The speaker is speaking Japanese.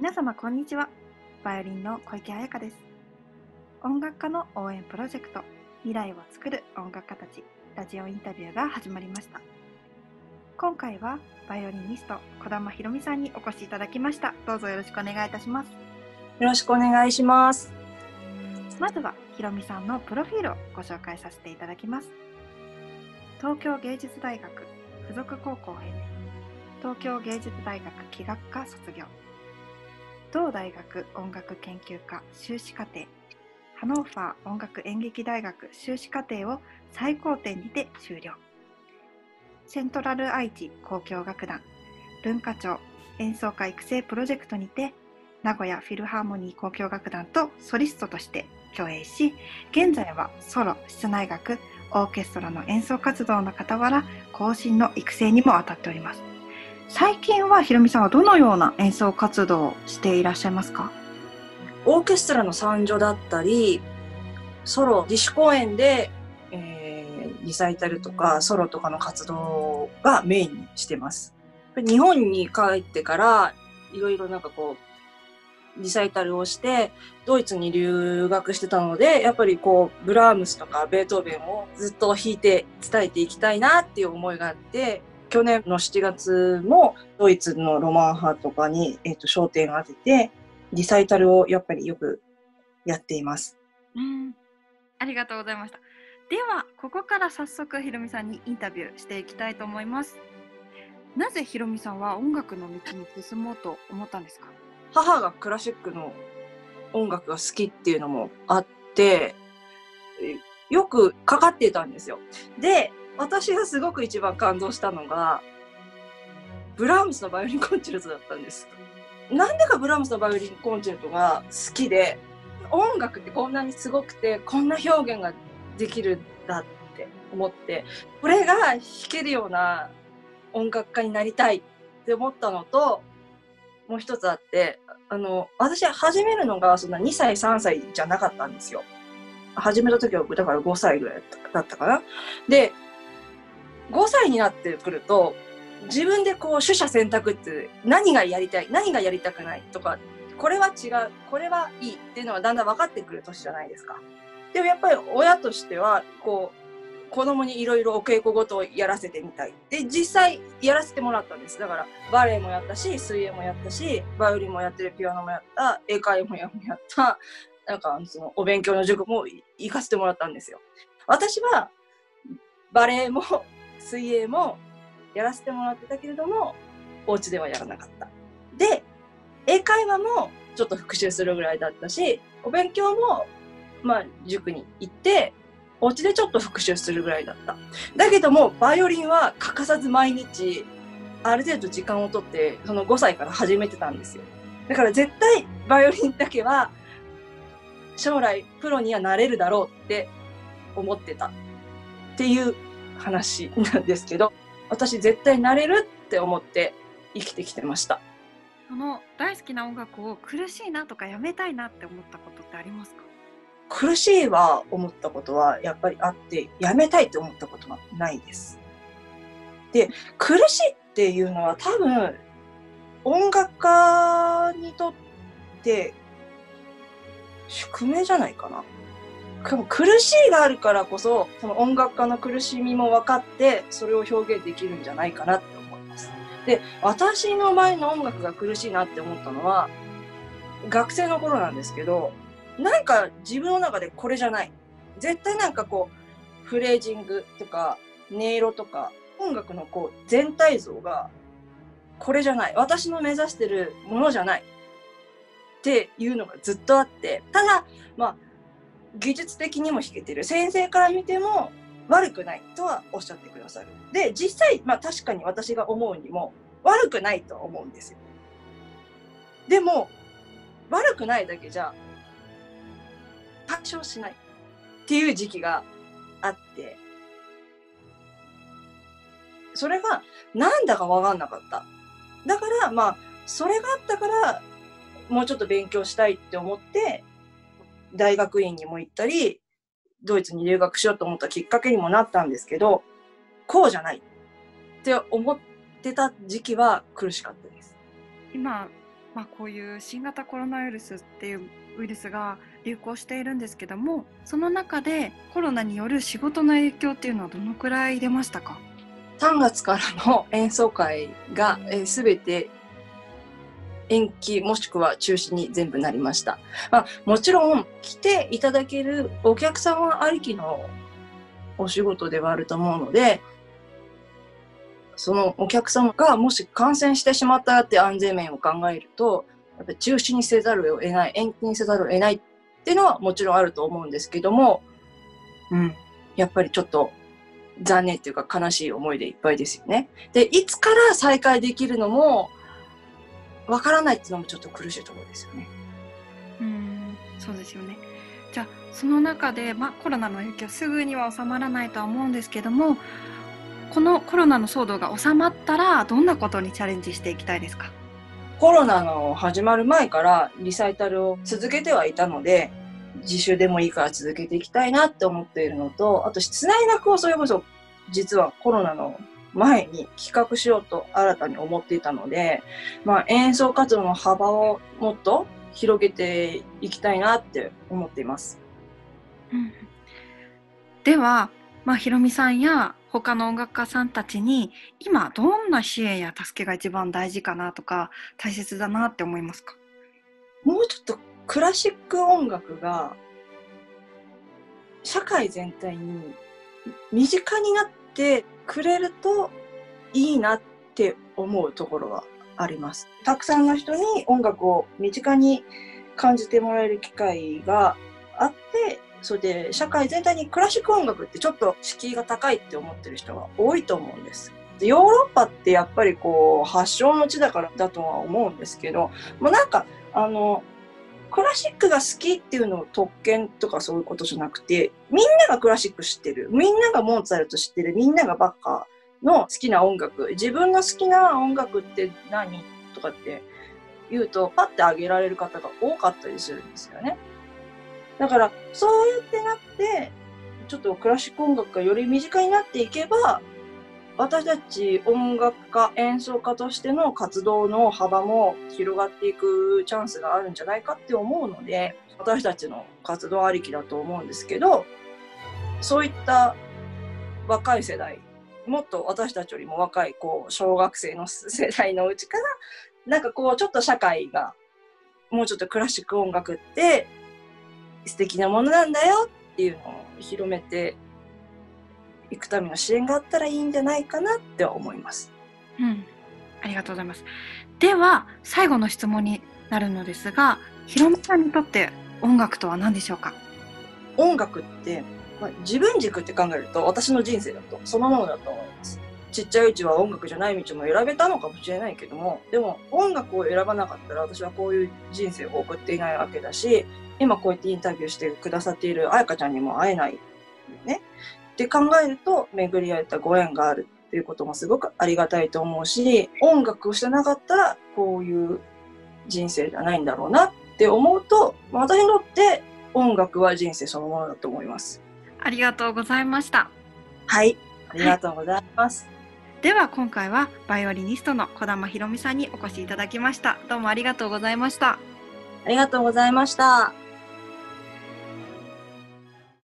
皆様こんにちは。バイオリンの小池彩香です。音楽家の応援プロジェクト未来を作る音楽家たちラジオインタビューが始まりました。今回はバイオリニスト児玉ひろみさんにお越しいただきました。どうぞよろしくお願いいたします。よろしくお願いします。まずはひろみさんのプロフィールをご紹介させていただきます。東京芸術大学附属高校を経て東京芸術大学器楽科卒業同大学音楽研究科修士課程ハノーファー音楽演劇大学修士課程を最高点にて修了。セントラル愛知交響楽団文化庁演奏家育成プロジェクトにて名古屋フィルハーモニー交響楽団とソリストとして共演し現在はソロ室内楽オーケストラの演奏活動の傍ら後進の育成にも当たっております。最近はひろみさんはどのような演奏活動をしていらっしゃいますか？オーケストラの参上だったり、ソロ、自主公演で、えーリサイタルとかソロとかの活動がメインにしてます。日本に帰ってから、いろいろなんかこう、リサイタルをして、ドイツに留学してたので、やっぱりこう、ブラームスとかベートーベンをずっと弾いて伝えていきたいなっていう思いがあって、去年の7月もドイツのロマンハーとかに、えっと焦点を当てて、リサイタルをやっぱりよくやっています。うんありがとうございましたではここから早速ひろみさんにインタビューしていきたいと思いますなぜひろみさんは音楽の道に進もうと思ったんですか？母がクラシックの音楽が好きっていうのもあって、えよくかかってたんですよ。で、私がすごく一番感動したのが、ブラームスのバイオリンコンチェルトだったんです。なんでかブラームスのバイオリンコンチェルトが好きで、音楽ってこんなにすごくて、こんな表現ができるんだって思って、これが弾けるような音楽家になりたいって思ったのと、もう一つあって、あの、私始めるのがそんな2歳、3歳じゃなかったんですよ。始めた時は、だから5歳ぐらいだっただったかな。で、5歳になってくると、自分でこう取捨選択って何がやりたい、何がやりたくないとか、これは違う、これはいいっていうのがだんだん分かってくる年じゃないですか。でもやっぱり親としては、こう、子供にいろいろお稽古ごとをやらせてみたい。で、実際やらせてもらったんです。だから、バレエもやったし、水泳もやったし、バイオリンもやってる、ピアノもやった、英会話もやった、なんか、その、お勉強の塾も行かせてもらったんですよ。私は、バレエも水泳もやらせてもらってたけれども、お家ではやらなかった。で、英会話もちょっと復習するぐらいだったし、お勉強も、まあ、塾に行って、お家でちょっと復習するぐらいだった。だけども、バイオリンは欠かさず毎日、ある程度時間をとって、その5歳から始めてたんですよ。だから絶対、バイオリンだけは、将来プロにはなれるだろうって思ってたっていう話なんですけど、私絶対なれるって思って生きてきてました。その大好きな音楽を苦しいなとかやめたいなって思ったことってありますか？苦しいは思ったことはやっぱりあって、やめたいと思ったことはないです。で、苦しいっていうのは多分、音楽家にとって宿命じゃないかな。苦しいがあるからこそ、その音楽家の苦しみも分かって、それを表現できるんじゃないかなって思います。で、私の場合の音楽が苦しいなって思ったのは、学生の頃なんですけど、なんか自分の中でこれじゃない。絶対なんかこう、フレージングとか、音色とか、音楽のこう、全体像が、これじゃない。私の目指してるものじゃない。っていうのがずっとあって、ただ、まあ、技術的にも弾けてる。先生から見ても悪くないとはおっしゃってくださる。で、実際、まあ確かに私が思うにも悪くないと思うんですよ。でも、悪くないだけじゃ対象しないっていう時期があって、それがなんだかわかんなかった。だから、まあ、それがあったから、もうちょっと勉強したいって思って、大学院にも行ったり、ドイツに留学しようと思ったきっかけにもなったんですけど、こうじゃないって思ってた時期は苦しかったです。今まあ、こういう新型コロナウイルスっていうウイルスが流行しているんですけどもその中でコロナによる仕事の影響っていうのはどのくらい出ましたか？3月からの演奏会が、えー、全て延期もしくは中止に全部なりました。まあ、もちろん来ていただけるお客様ありきのお仕事ではあると思うので、そのお客様がもし感染してしまったって安全面を考えると、やっぱ中止にせざるを得ない、延期にせざるを得ないっていうのはもちろんあると思うんですけども、うん、やっぱりちょっと残念っていうか悲しい思いでいっぱいですよね。で、いつから再開できるのも、わからないっていうのもちょっと苦しいところですよね。うんそうですよねじゃあその中で、まあ、コロナの影響すぐには収まらないとは思うんですけどもこのコロナの騒動が収まったらどんなことにチャレンジしていきたいですか？コロナの始まる前からリサイタルを続けてはいたので自習でもいいから続けていきたいなって思っているのとあと室内楽をそれこそ実はコロナの前に企画しようと新たに思っていたので、まあ、演奏活動の幅をもっと広げていきたいなって思っています。うん、では、まあ、ひろみさんや他の音楽家さんたちに今どんな支援や助けが一番大事かなとか大切だなって思いますか？もうちょっとクラシック音楽が社会全体に身近になってくれるといいなって思うところはあります。たくさんの人に音楽を身近に感じてもらえる機会があって、それで社会全体にクラシック音楽ってちょっと敷居が高いって思ってる人が多いと思うんです。ヨーロッパってやっぱりこう発祥の地だからだとは思うんですけど、もうなんかあのクラシックが好きっていうのを特権とかそういうことじゃなくて、みんながクラシック知ってる。みんながモーツァルト知ってる。みんながバッカーの好きな音楽。自分の好きな音楽って何とかって言うと、パッてあげられる方が多かったりするんですよね。だから、そうやってなって、ちょっとクラシック音楽がより身近になっていけば、私たち音楽家、演奏家としての活動の幅も広がっていくチャンスがあるんじゃないかって思うので、私たちの活動ありきだと思うんですけど、そういった若い世代、もっと私たちよりも若い、こう、小学生の世代のうちから、なんかこう、ちょっと社会が、もうちょっとクラシック音楽って素敵なものなんだよっていうのを広めて行くための支援があったらいいんじゃないかなって思います。うん、ありがとうございます。では最後の質問になるのですが、ひろみさんにとって音楽とは何でしょうか？音楽って、まあ、自分軸って考えると私の人生だとそのものだと思います。ちっちゃいうちは音楽じゃない道も選べたのかもしれないけども、でも音楽を選ばなかったら私はこういう人生を送っていないわけだし、今こうやってインタビューしてくださっている彩香ちゃんにも会えないね。って考えると、巡り合えたご縁があるっていうこともすごくありがたいと思うし、音楽をしてなかったら、こういう人生じゃないんだろうなって思うと、私にとって音楽は人生そのものだと思います。ありがとうございました。はい、ありがとうございます。はい、では今回はバイオリニストの児玉ひろみさんにお越しいただきました。どうもありがとうございました。ありがとうございました。